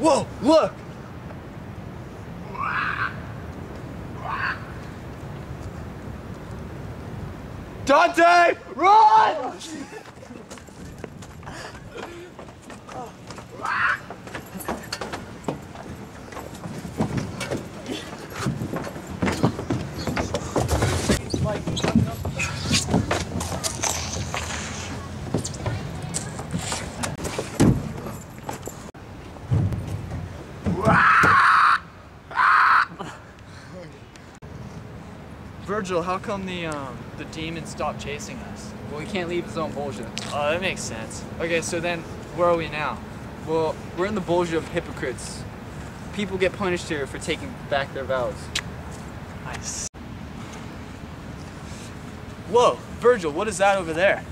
Whoa, look! Dante, run! Oh, Virgil, how come the um the demon stopped chasing us? Well, he can't leave his own bullshit. Oh, that makes sense. Okay, so then where are we now? Well, we're in the bullshit of hypocrites. People get punished here for taking back their vows. Nice. Whoa, Virgil, what is that over there?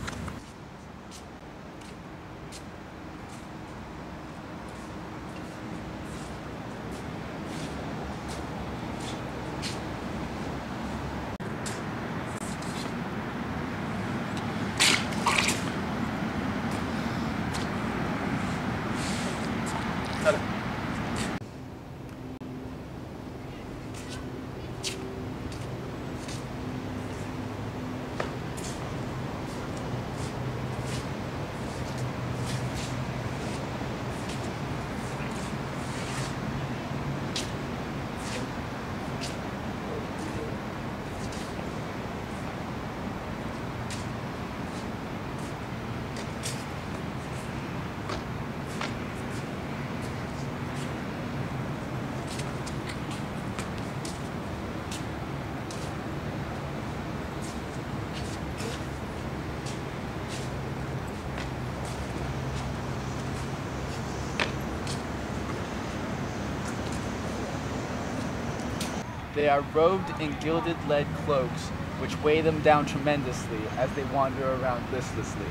They are robed in gilded lead cloaks, which weigh them down tremendously as they wander around listlessly.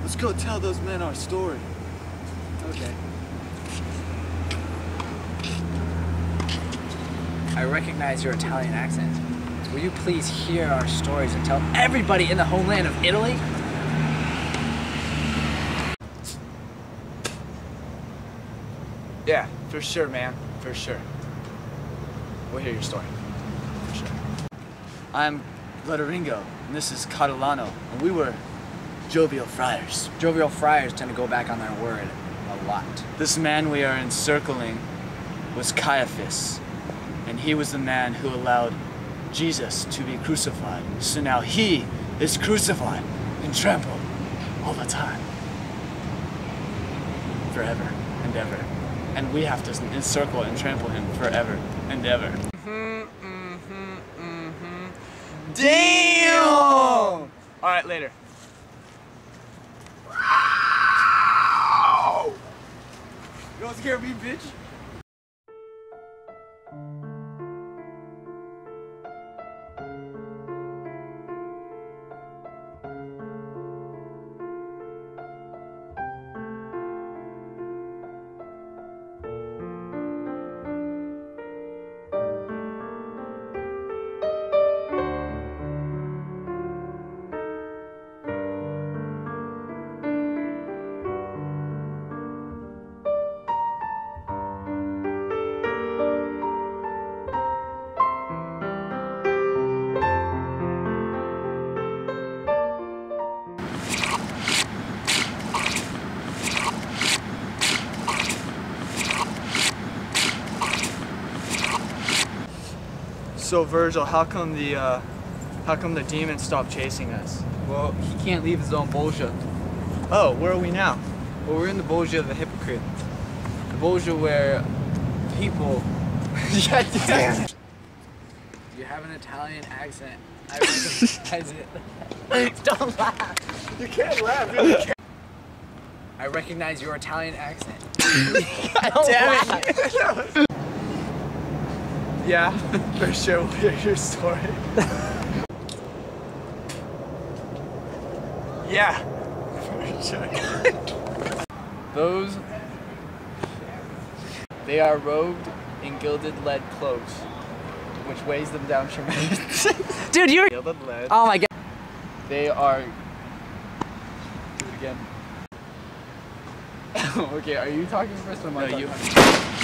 Let's go tell those men our story. Okay. I recognize your Italian accent. Will you please hear our stories and tell everybody in the homeland of Italy? Yeah, for sure, man. For sure. We'll hear your story. For sure. I'm Loderingo, and this is Catalano, and we were jovial friars. Jovial friars tend to go back on their word a lot. This man we are encircling was Caiaphas, and he was the man who allowed Jesus to be crucified. So now he is crucified and trampled all the time. Forever and ever. And we have to encircle and trample him forever and ever. Damn! Alright, later. You don't scare me, bitch? So Virgil, how come the uh, how come the demon stopped chasing us? Well, he can't leave his own bullshit. Oh, where are we now? Well, we're in the bullshit of the hypocrite. The bullshit where people. yeah, damn. You have an Italian accent. I recognize it. Don't laugh. You can't laugh. You can't. I recognize your Italian accent. Damn it. Yeah, for sure. We'll hear your story. yeah, for sure. Those. They are robed in gilded lead cloaks, which weighs them down tremendously. Dude, you're. Gilded lead. Oh my god. They are. again. okay, are you talking first or am I No, talking you. first?